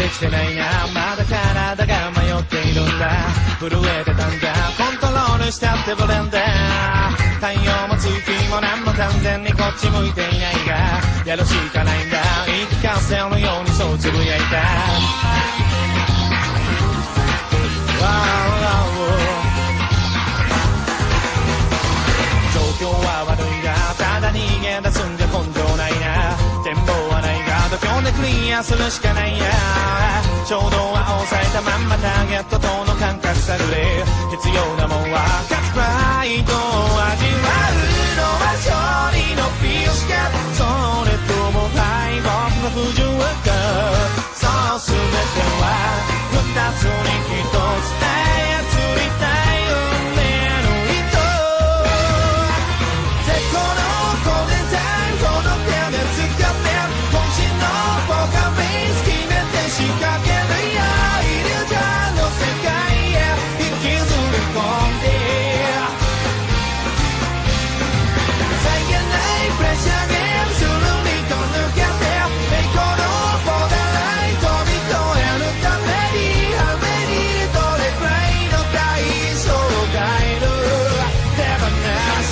できてないな。まだ体が迷っているんだ。震えてたんだ。コントロールしたって無レンダー太陽も月も何も完全にこっち向いていないが。やるしかないんだ。言い聞かせのようにそうつぶやいた。WOWOW 状況は悪いがただ逃げ出すんだ。やするしかないや。衝動は抑えたまんまターゲットとの感覚さぐれ。必要なもんは勝つプライドを味わうのは勝利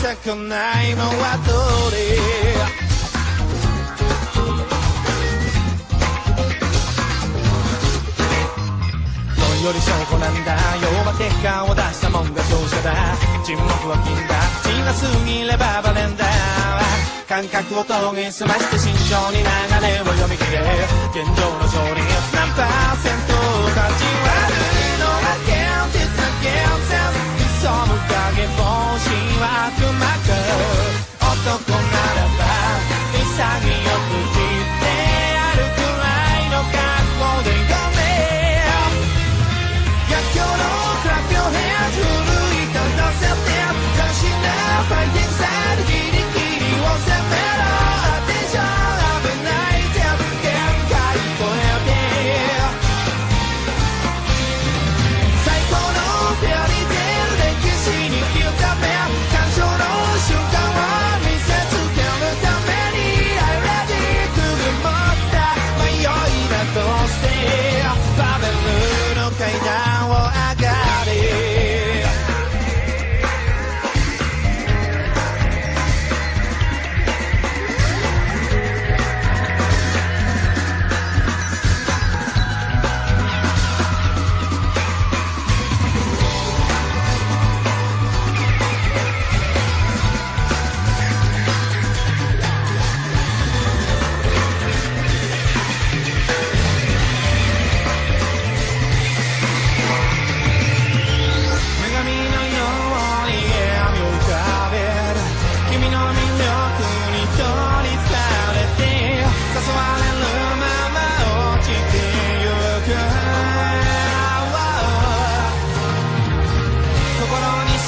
たくないのはどれ？より証拠なんだ弱って顔を出したもんが勝者だ。沈黙は禁だ小さすぎればバレンダー感覚を研ぎ澄まして慎重に流れを読み切れ。現もならば潔く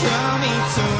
tell me to